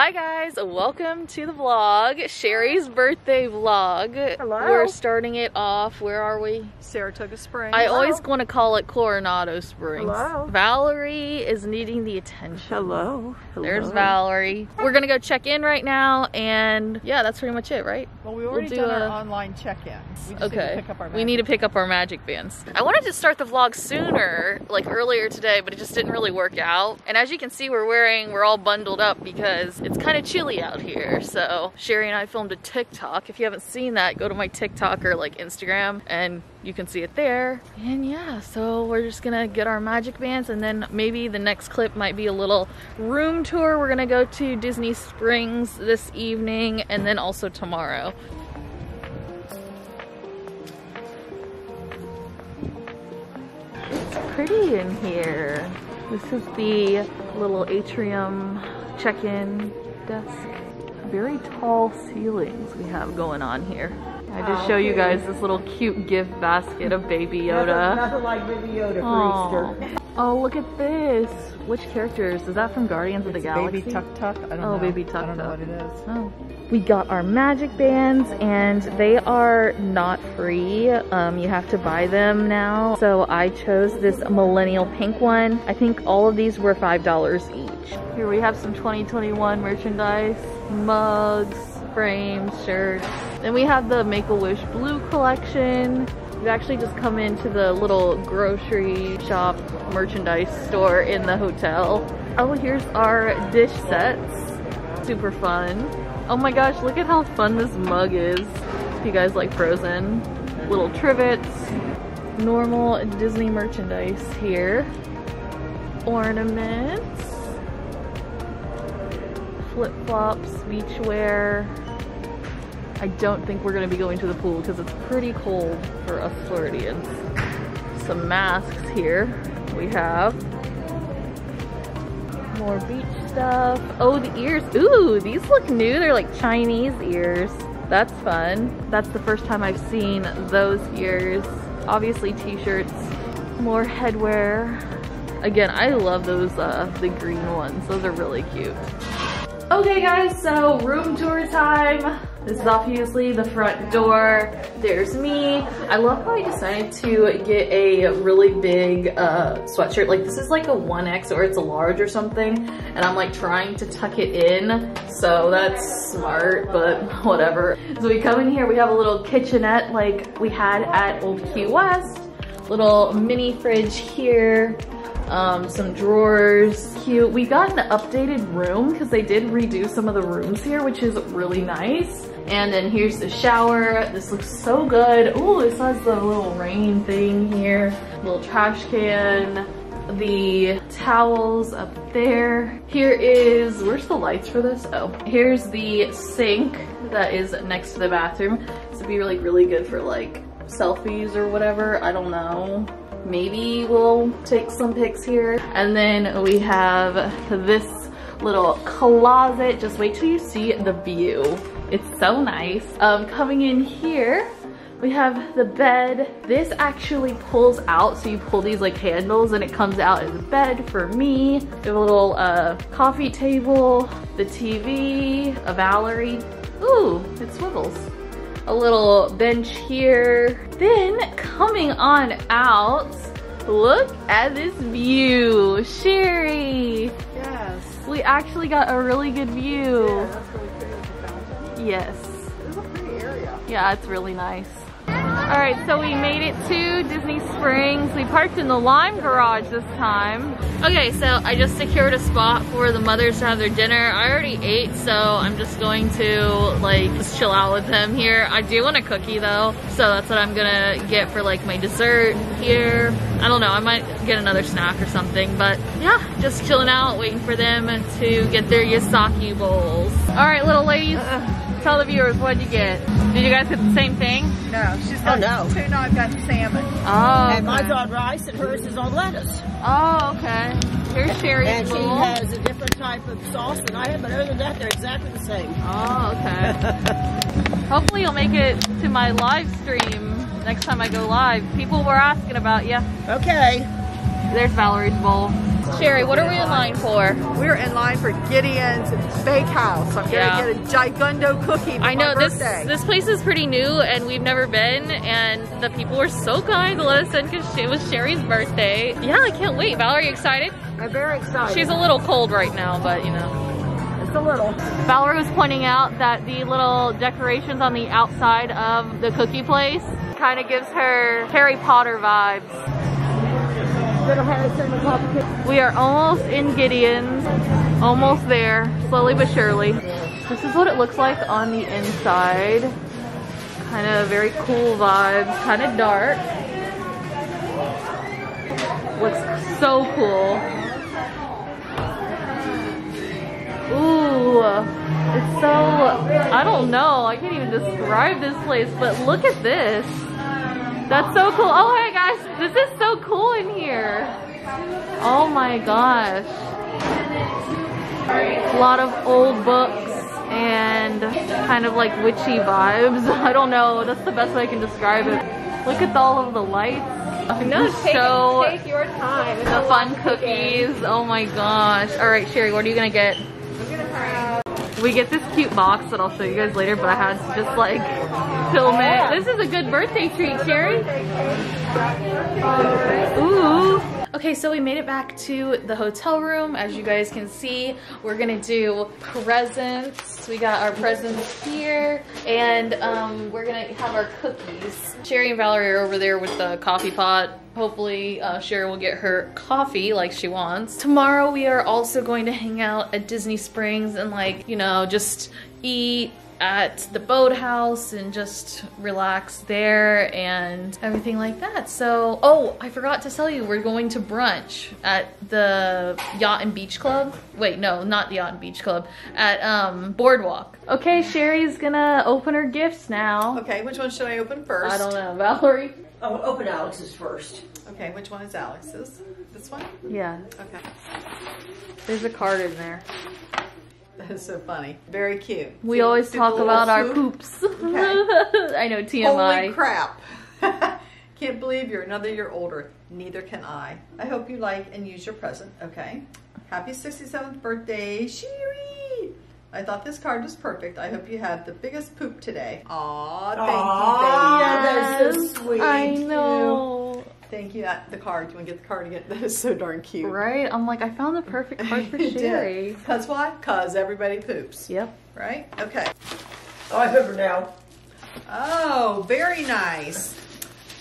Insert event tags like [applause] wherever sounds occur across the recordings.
Hi guys, welcome to the vlog, Sherry's birthday vlog. Hello. We're starting it off, where are we? Saratoga Springs. I always want to call it Coronado Springs. Hello. Valerie is needing the attention. Hello. Hello. There's Valerie. We're gonna go check in right now and yeah, that's pretty much it, right? Well, we already do done our a- online check-in. Okay. Need to pick up our we need to pick up our magic bands. I wanted to start the vlog sooner, like earlier today, but it just didn't really work out. And as you can see, we're wearing, we're all bundled up because it's kind of chilly out here. So Sherry and I filmed a TikTok. If you haven't seen that, go to my TikTok or like Instagram and you can see it there. And yeah, so we're just gonna get our magic bands and then maybe the next clip might be a little room tour. We're gonna go to Disney Springs this evening and then also tomorrow. It's pretty in here. This is the little atrium check-in desk. Very tall ceilings we have going on here. I just show you guys this little cute gift basket of Baby Yoda. Nothing like Baby Yoda for Aw. Easter. Oh, look at this. Which characters? Is that from Guardians of the Galaxy? Baby Tuck Tuck. I don't Oh, know. Baby Tuck I don't know what it is. Oh. We got our magic bands and they are not free. Um, you have to buy them now. So I chose this millennial pink one. I think all of these were $5 each. Here we have some 2021 merchandise, mugs, frames, shirts. Then we have the Make-A-Wish blue collection. We've actually just come into the little grocery shop merchandise store in the hotel. Oh, here's our dish sets super fun. Oh my gosh, look at how fun this mug is. If you guys like Frozen. Little trivets. Normal Disney merchandise here. Ornaments. Flip-flops, beachwear. I don't think we're gonna be going to the pool because it's pretty cold for us Floridians. Some masks here we have. More beach stuff. Oh, the ears. Ooh, these look new. They're like Chinese ears. That's fun. That's the first time I've seen those ears. Obviously t-shirts. More headwear. Again, I love those, uh, the green ones. Those are really cute. Okay guys, so room tour time. This is obviously the front door. There's me. I love how I decided to get a really big uh, sweatshirt. Like this is like a 1X or it's a large or something. And I'm like trying to tuck it in. So that's smart, but [laughs] whatever. So we come in here, we have a little kitchenette like we had at Old Key West. Little mini fridge here um, some drawers, cute. We got an updated room because they did redo some of the rooms here, which is really nice. And then here's the shower. This looks so good. Oh, this has the little rain thing here. Little trash can. The towels up there. Here is, where's the lights for this? Oh, here's the sink that is next to the bathroom. This would be really, really good for like selfies or whatever. I don't know maybe we'll take some pics here. And then we have this little closet. Just wait till you see the view. It's so nice. Um, coming in here, we have the bed. This actually pulls out, so you pull these like handles and it comes out as a bed for me. We have a little uh, coffee table, the TV, a Valerie. Ooh, it swivels a little bench here. Then coming on out, look at this view. Sherry, Yes. We actually got a really good view. Yeah, that's really pretty with the fountain. Yes. It's a pretty area. Yeah, it's really nice. All right, so we made it to Disney Springs. We parked in the Lime Garage this time. Okay, so I just secured a spot for the mothers to have their dinner. I already ate, so I'm just going to like just chill out with them here. I do want a cookie though, so that's what I'm gonna get for like my dessert here. I don't know, I might get another snack or something, but yeah, just chilling out, waiting for them to get their YeSake bowls. All right, little ladies, uh, tell the viewers what'd you get? Did you guys get the same thing? No, she's got oh, no. tuna, I've got salmon. Oh, And mine's on rice and hers is on lettuce. Oh, okay. Here's Sherry's And she bowl. has a different type of sauce than I have, but other than that, they're exactly the same. Oh, okay. [laughs] Hopefully you'll make it to my live stream next time I go live. People were asking about you. Okay. There's Valerie's bowl. Sherry, what are we in line for? We're in line for Gideon's Bakehouse. I'm gonna Yeah. get a Gigundo cookie for I know this birthday. this place is pretty new and we've never been and the people were so kind to let us in because it was Sherry's birthday. Yeah, I can't wait. Valerie, you excited? I'm very excited. She's a little cold right now, but you know. It's a little. Valerie was pointing out that the little decorations on the outside of the cookie place kind of gives her Harry Potter vibes. We are almost in Gideon's, almost there, slowly but surely. This is what it looks like on the inside. Kind of very cool vibes, kind of dark. Looks so cool. Ooh, it's so, I don't know, I can't even describe this place, but look at this. That's so cool. Oh, hey guys, this is so cool in here. Oh my gosh. A lot of old books and kind of like witchy vibes. [laughs] I don't know, that's the best way I can describe it. Look at all of the lights. No, so take your time. the fun cookies. Oh my gosh. All right, Sherry, what are you gonna get? We get this cute box that I'll show you guys later, but I had to just like film it. This is a good birthday treat, Sherry. Ooh. Okay, so we made it back to the hotel room. As you guys can see, we're gonna do presents. We got our presents here, and um, we're gonna have our cookies. Sherry and Valerie are over there with the coffee pot. Hopefully, uh, Sherry will get her coffee like she wants. Tomorrow, we are also going to hang out at Disney Springs and like, you know, just eat, at the boathouse and just relax there and everything like that. So, oh, I forgot to tell you, we're going to brunch at the Yacht and Beach Club. Wait, no, not the Yacht and Beach Club, at um, Boardwalk. Okay, Sherry's gonna open her gifts now. Okay, which one should I open first? I don't know, Valerie. Oh, open Alex's first. Okay, which one is Alex's? This one? Yeah, Okay. there's a card in there. That is so funny. Very cute. We See- always talk about our swoop? poops. Okay. [laughs] I know TMI. Holy crap. [laughs] Can't believe you're another year older. Neither can I. I hope you like and use your present, okay? Happy 67th birthday, Sherry! I thought this card was perfect. I hope you have the biggest poop today. Aw, thank Aw, you, baby. Yeah, that's so sweet. I know. Thank you. Uh, The card. Do you want to get the card again? [laughs] That is so darn cute. Right? I'm like, I found the perfect card [laughs] for Sherry. Cause why? Cause everybody poops. Yep. Right? Okay. Oh, I remember now. Oh, very nice.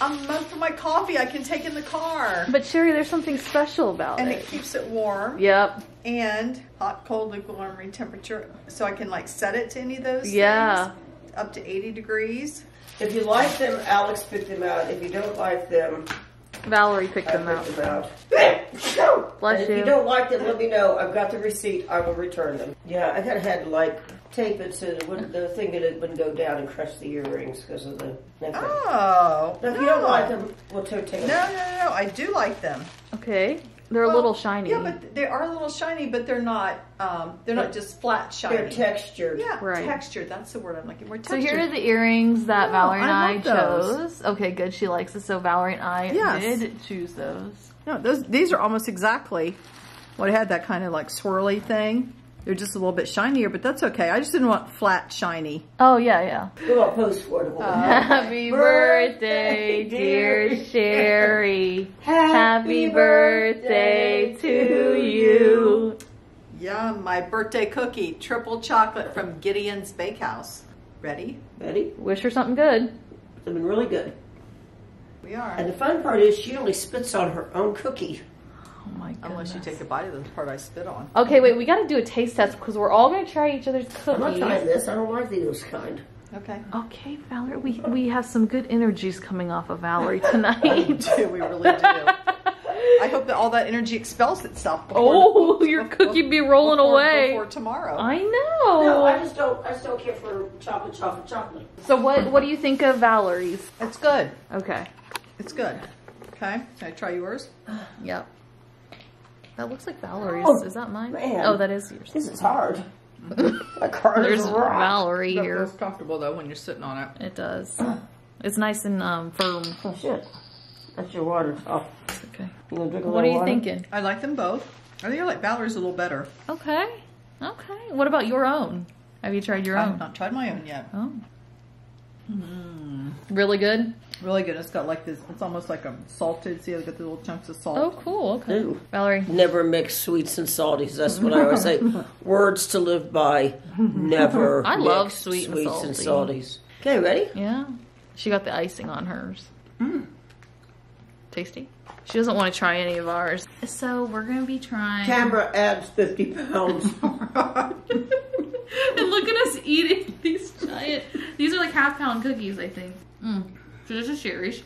A mug for my coffee I can take in the car. But Sherry, there's something special about And it. And it keeps it warm. Yep. And hot, cold, lukewarm, room temperature. So I can like set it to any of those Yeah. things. Up to 80 degrees. If you like them, Alex picked them out. If you don't like them, Valerie picked I them out. picked them out. Bless and if you. you don't like them, let me know. I've got the receipt. I will return them. Yeah, I kind of had to like tape it so that it the thing that it wouldn't go down and crush the earrings because of the necklace. Oh. Now, if you don't like them, we'll take take No, them. no, no, no. I do like them. Okay. They're a little shiny. Yeah, but they are a little shiny, but they're not. Um, they're not just flat shiny. They're textured. Yeah, Right. textured. That's the word I'm looking for. so here are the earrings that Oh, Valerie and I I, chose. Okay, good. She likes it. So Valerie and I Yes. did choose those. No, those these are almost exactly what had that kind of like swirly thing. They're just a little bit shinier, but that's okay. I just didn't want flat shiny. Oh yeah, yeah. [laughs] We'll post for it. Uh, happy birthday, dear Sherry. Happy birthday to you. Yum, my birthday cookie, triple chocolate from Gideon's Bakehouse. Ready? Ready? Wish her something good. They've really good. We are. And the fun part is she only spits on her own cookie. Oh my goodness. Unless you take a bite of the part I spit on. Okay, wait, we gotta do a taste test because we're all gonna try each other's cookies. I'm not trying cookies. this. I don't like those kind. Okay. Okay, Valerie, we, we have some good energies coming off of Valerie tonight. we [laughs] do. Oh, we really do. I hope that all that energy expels itself. Before Oh, [laughs] your cookie be rolling before, away. before tomorrow. I know. No, know. I just don't. I just don't care for chocolate, chocolate, chocolate. So what what do you think of Valerie's? It's good. Okay. It's good. Okay. Can I try yours? [sighs] Yep. That looks like Valerie's. Oh, is that mine? man. Oh, that is yours. This is hard. [laughs] That card There's is rock. Valerie That here. It's comfortable though when you're sitting on it. It does. It's nice and um, firm. Oh shit. That's your water. Oh. okay. You want to drink a What are you water? thinking? I like them both. I think I like Valerie's a little better. Okay. Okay. What about your own? Have you tried your own? I've not tried my own yet. Oh. Really good? Really good. It's got like this. It's almost like a salted. See, I got the little chunks of salt. Oh, cool. Okay. Ooh. Valerie. Never mix sweets and salties. That's what I always say. [laughs] Words to live by. Never. [laughs] I love mix sweet and sweets and salty. salties. Okay, ready? Yeah. She got the icing on hers. Tasty. She doesn't want to try any of ours. So we're going to be trying. Camera adds 50 pounds. [laughs] and look at us eating these giant. These are like half pound cookies, I think. Mm. So this is Sherry's.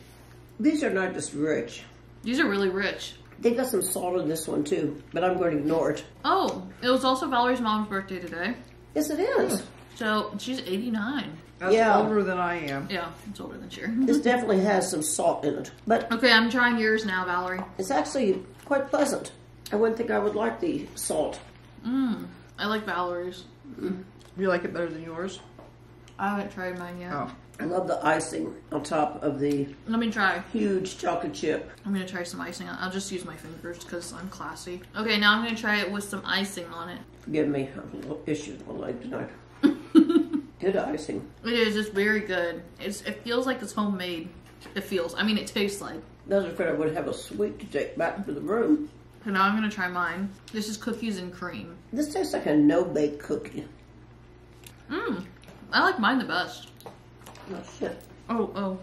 These are not just rich. These are really rich. They've got some salt in this one too, but I'm going to ignore it. Oh, it was also Valerie's mom's birthday today. Yes, it is. So she's 89. That's Yeah. older than I am. Yeah, it's older than Sherry. This [laughs] definitely has some salt in it, but Okay, I'm trying yours now, Valerie. it's actually quite pleasant. I wouldn't think I would like the salt. Mmm. I like Valerie's. You like it better than yours? I haven't tried mine yet. Oh. I love the icing on top of the Let me try. huge chocolate chip. I'm gonna try some icing on I'll just use my fingers because I'm classy. Okay, now I'm gonna try it with some icing on it. Forgive me, I have a little issues with my leg tonight. [laughs] Good icing. It is, it's very good. It's, it feels like it's homemade. It feels, I mean, it tastes like. Was afraid I would have a sweet to take back to the room. So now I'm gonna try mine. This is cookies and cream. This tastes like a no-bake cookie. Mmm. I like mine the best. Oh shit, Oh, oh.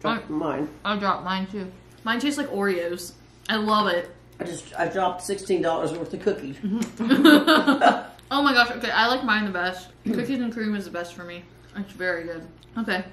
dropped mine. I dropped mine too. Mine tastes like Oreos. I love it. I just, I dropped $16 worth of cookies. [laughs] Oh my gosh, okay, I like mine the best. Cookies and cream is the best for me. It's very good. Okay,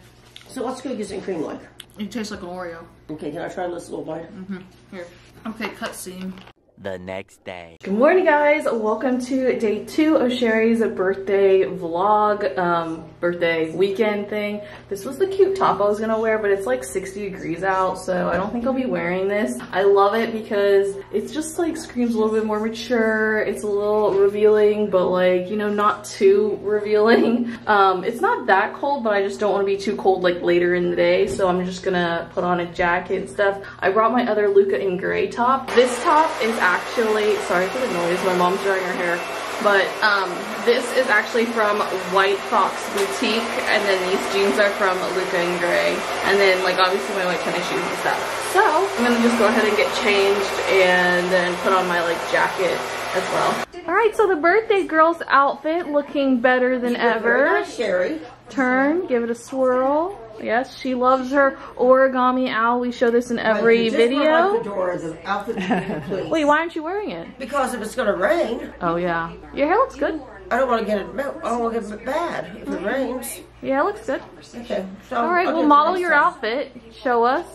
So what's cookies and cream like? it tastes like an Oreo. Okay, can I try this little bite? Mm -hmm. Here. Okay, cutscene. The next day. Good morning, guys. Welcome to day two of Sherry's birthday vlog, um, birthday weekend thing. This was the cute top I was gonna wear, but it's like 60 degrees out, so I don't think I'll be wearing this. I love it because it's just like screams a little bit more mature. It's a little revealing, but like, you know, not too revealing. [laughs] Um, it's not that cold, but I just don't want to be too cold like later in the day, so I'm just gonna put on a jacket and stuff. I brought my other Luca in gray top. This top is actually, sorry for the noise, my mom's drying her hair. But um, this is actually from White Fox Boutique, and then these jeans are from Luca and Gray, and then like obviously my white tennis shoes and stuff. So I'm gonna just go ahead and get changed, and then put on my like jacket as well. All right, so the birthday girl's outfit looking better than ever. Sherry. Turn, give it a swirl. Yes, she loves her origami owl. We show this in every video. Like the door, the. [laughs] Wait, why aren't you wearing it? Because if it's gonna rain, Oh yeah, your hair looks good. I don't want to get it. I don't want to get it bad if it rains. Yeah, it looks good. Okay. So All right, I'll well, model your outfit. Show us.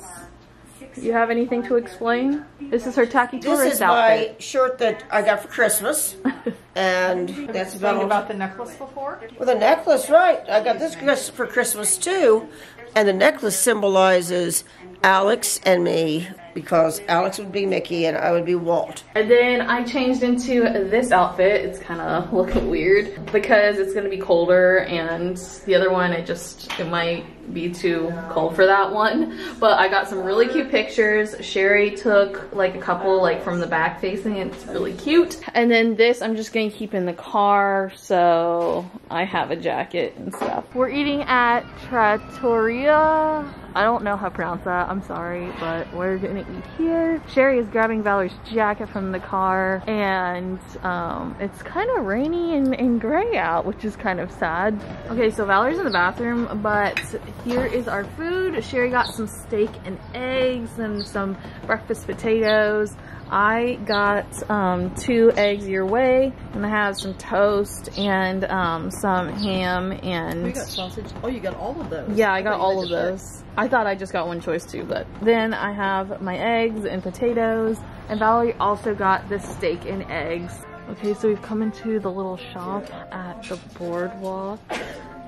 You have anything to explain? This is her tacky tourist outfit. This tourist is outfit. my shirt that I got for Christmas, [laughs] and that's Talking about about the necklace before? with a necklace, right? I got this Chris- for Christmas too, and the necklace symbolizes Alex and me because Alex would be Mickey and I would be Walt. And then I changed into this outfit. It's kind of looking weird because it's going to be colder and the other one, it just, it might be too cold for that one. But I got some really cute pictures. Sherry took like a couple like from the back facing. It's really cute. And then this I'm just going to keep in the car so I have a jacket and stuff. We're eating at Trattoria. I don't know how to pronounce that. I'm sorry, but we're gonna eat here. Sherry is grabbing Valerie's jacket from the car, and um, it's kind of rainy and, and gray out, which is kind of sad. Okay, so Valerie's in the bathroom, but here is our food. Sherry got some steak and eggs and some breakfast potatoes. I got um, two eggs your way, and I have some toast and um, some ham and You got sausage. Oh, you got all of those. yeah, I got all of those. I thought I just got one choice too, but then I have my eggs and potatoes, and Valerie also got the steak and eggs. Okay, so we've come into the little shop at the boardwalk.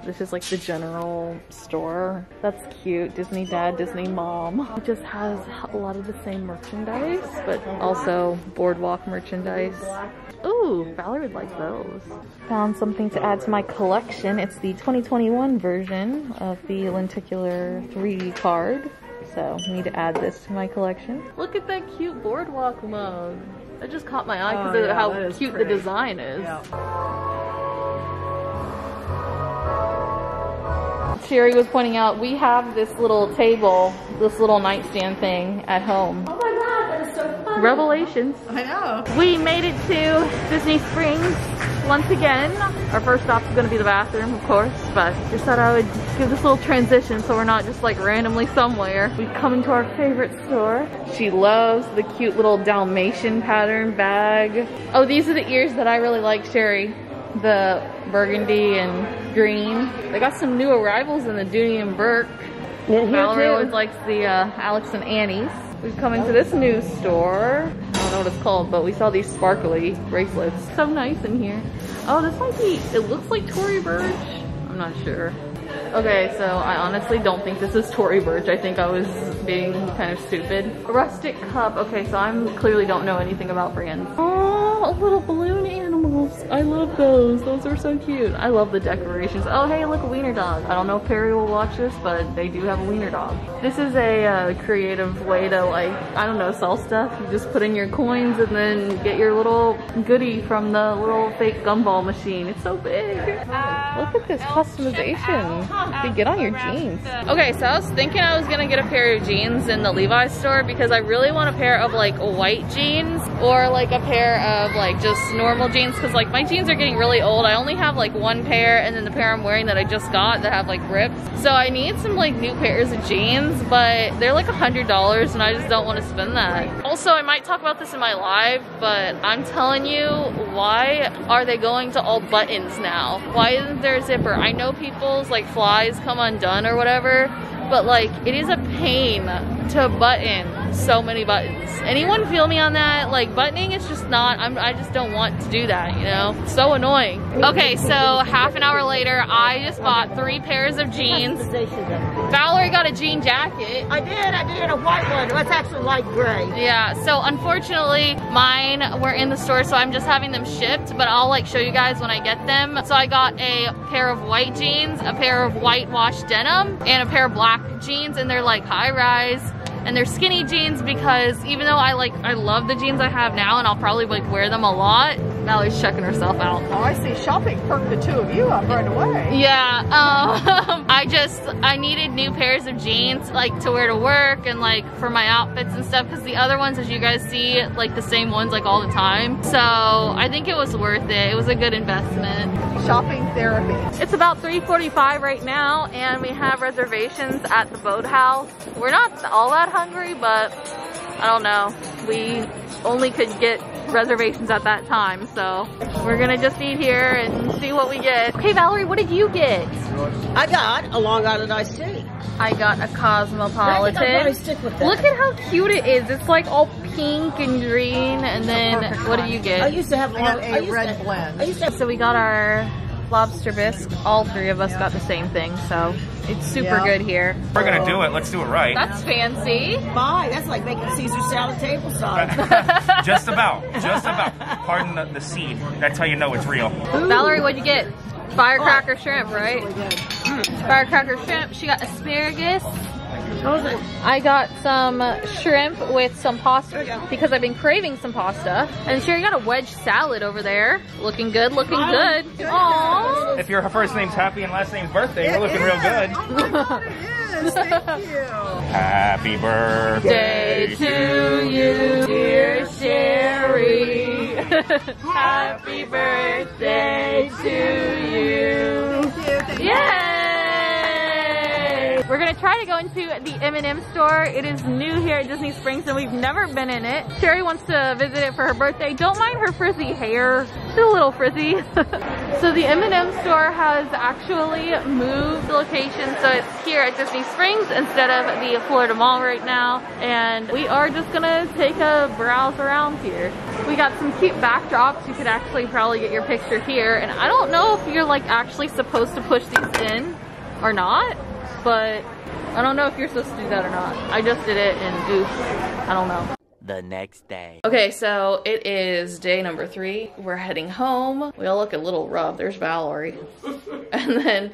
This is like the general store. That's cute. Disney dad, Disney mom. It just has a lot of the same merchandise, but also boardwalk merchandise. Ooh, Valerie would like those. Found something to add to my collection. It's the 2021 version of the lenticular 3D card. So need to add this to my collection. Look at that cute boardwalk mug. That just caught my eye because Oh, of yeah, how cute pretty. the design is. Yeah. Sherry was pointing out we have this little table, this little nightstand thing at home. Oh my god, that is so funny. Revelations. I know. We made it to Disney Springs once again. Our first stop is going to be the bathroom, of course, but just thought I would give this little transition so we're not just like randomly somewhere. We come into our favorite store. She loves the cute little Dalmatian pattern bag. Oh, these are the ears that I really like, Sherry. The burgundy and green. They got some new arrivals in the Dooney and Bourke. Here Valerie always likes the uh, Alex and Ani's. We've come into this new store. I don't know what it's called, but we saw these sparkly bracelets. So nice in here. Oh, this might be, it looks like Tory Burch. I'm not sure. Okay, so I honestly don't think this is Tory Burch. I think I was being kind of stupid. A rustic cup. Okay, so I'm clearly don't know anything about brands. Oh, a little balloon animals. I love those. Those are so cute. I love the decorations. Oh, hey, look, a wiener dog. I don't know if Perry will watch this, but they do have a wiener dog. This is a uh, creative way to like, I don't know, sell stuff. You just put in your coins and then get your little goodie from the little fake gumball machine. It's so big. Look at this customization. You get on your jeans. Okay, so I was thinking I was gonna get a pair of jeans in the Levi's store because I really want a pair of like white jeans or like a pair of like just normal jeans because like my jeans are getting really old. I only have like one pair and then the pair I'm wearing that I just got that have like rips. So I need some like new pairs of jeans, but they're like a hundred dollars and I just don't want to spend that. Also, I might talk about this in my live, but I'm telling you, why are they going to all buttons now? Why isn't there a zipper? I know people's like flies come undone or whatever, but like it is a pain to button so many buttons. Anyone feel me on that? Like buttoning is just not, I'm, I just don't want to do that, you know? So annoying. Okay, so half an hour later, I just bought three pairs of jeans. Valerie got a jean jacket. I did, I did get a white one. That's actually light gray. Yeah, so unfortunately mine were in the store so I'm just having them shipped but I'll like show you guys when I get them. So I got a pair of white jeans, a pair of white wash denim, and a pair of black jeans and they're like high rise and they're skinny jeans because even though I like I love the jeans I have now and I'll probably like wear them a lot, Valerie's checking herself out. Oh, I see. Shopping perked the two of you up right away. Yeah, um, [laughs] I just, I needed new pairs of jeans, like, to wear to work and, like, for my outfits and stuff, because the other ones, as you guys see, like, the same ones, like, all the time. So, I think it was worth it. It was a good investment. Shopping therapy. It's about 3.45 right now, and we have reservations at the boathouse. We're not all that hungry, but I don't know. We only could get reservations at that time, so we're gonna just eat here and see what we get. Okay, Valerie, what did you get? I got a Long Island iced tea. I got a I think I'll cosmopolitan. stick with that. Look at how cute it is. It's like all pink and green. And then what do you get? I used to have I long, got a I used red to, blend. I used to So we got our lobster bisque. All three of us got the same thing. So it's super Yeah. good here. We're gonna do it. Let's do it right. That's fancy. five. That's like making Caesar salad table size. [laughs] just about. Just about. Pardon the, the seed. That's how you know it's real. Valerie, what'd you get? Firecracker oh. shrimp, right? Firecracker shrimp. She got asparagus. I got some shrimp with some pasta because I've been craving some pasta. And Sherry got a wedge salad over there. Looking good, looking good. Aww. If your first name's Happy and last name's Birthday, we're looking real good. Oh my god, it is. Thank you. Happy birthday to you, dear Sherry. Happy birthday to you. Thank you. Thank you. Yay! We're gonna try to go into the M&M store. It is new here at Disney Springs and we've never been in it. Sherry wants to visit it for her birthday. Don't mind her frizzy hair. It's a little frizzy. [laughs] so the M&M store has actually moved location. So it's here at Disney Springs instead of the Florida Mall right now. And we are just gonna take a browse around here. We got some cute backdrops. You could actually probably get your picture here. And I don't know if you're like actually supposed to push these in or not, but I don't know if you're supposed to do that or not. I just did it and oops, I don't know. The next day. Okay, so it is day number three. We're heading home. We all look a little rough. There's Valerie. [laughs] And then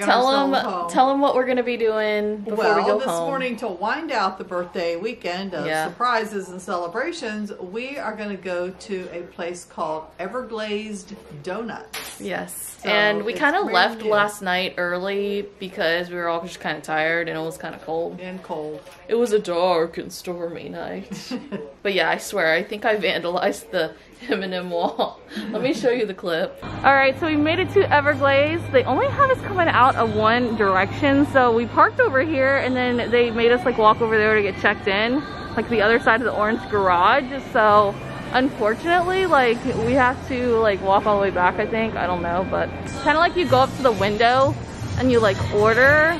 tell ourselves them, home. tell them what we're gonna be doing before well, we go this home. morning to wind out the birthday weekend of Yeah. surprises and celebrations, we are going to go to a place called Everglazed Donuts. Yes. So and we kind of left new. last night early because we were all just kind of tired and it was kind of cold. And cold. It was a dark and stormy night. [laughs] but yeah, I swear, I think I vandalized the M&M wall. [laughs] Let me show you the clip. All right, so we made it to Everglazed. They only have us coming out of one direction, so we parked over here and then they made us like walk over there to get checked in, like the other side of the orange garage. So unfortunately, like we have to like walk all the way back, I think. I don't know, but kind of like you go up to the window and you like order.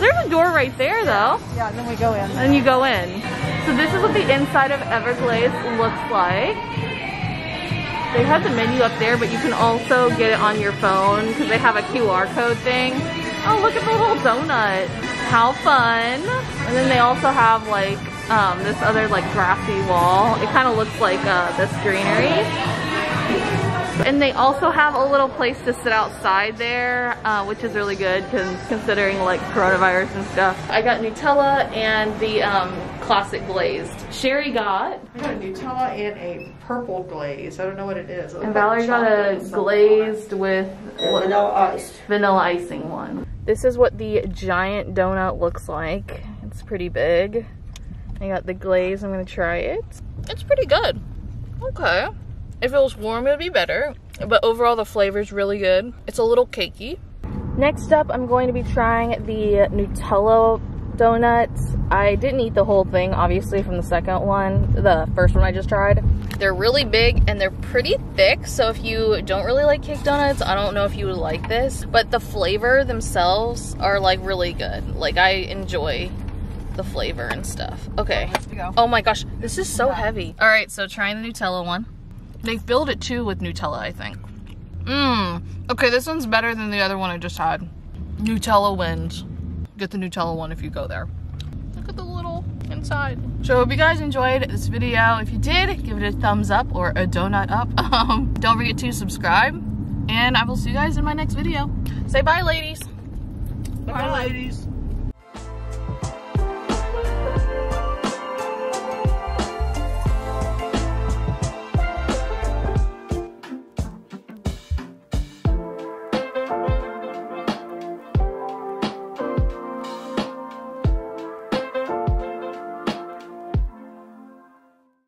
There's a door right there though Yeah, and then we go in. and you go in. So this is what the inside of Everglazed looks like. They have the menu up there, but you can also get it on your phone because they have a QR code thing. Oh, look at the little donut. How fun. And then they also have like um, this other like grassy wall. It kind of looks like uh, this greenery. And they also have a little place to sit outside there, uh, which is really good con considering like coronavirus and stuff. I got Nutella and the um, classic glazed. Sherry got, I got a Nutella and a purple glaze. I don't know what it is. It and Valerie got a and something on it. glazed with Vanilla ice. vanilla icing one. This is what the giant donut looks like. It's pretty big. I got the glaze. I'm gonna try it. It's pretty good. Okay. If it was warm, it would be better. But overall, the flavor is really good. It's a little cakey. Next up, I'm going to be trying the Nutella donuts. I didn't eat the whole thing, obviously, from the second one, the first one I just tried. They're really big and they're pretty thick, so if you don't really like cake donuts, I don't know if you would like this, but the flavor themselves are like really good. Like I enjoy the flavor and stuff. Okay. Oh my gosh, this is so heavy. All right, so trying the Nutella one. They filled it too with Nutella, I think. Mmm. Okay, this one's better than the other one I just had. Nutella wins. Get the Nutella one if you go there. Look at the little inside. So I hope you guys enjoyed this video. If you did, give it a thumbs up or a donut up. [laughs] Um, don't forget to subscribe. And I will see you guys in my next video. Say bye, ladies. Bye, ladies.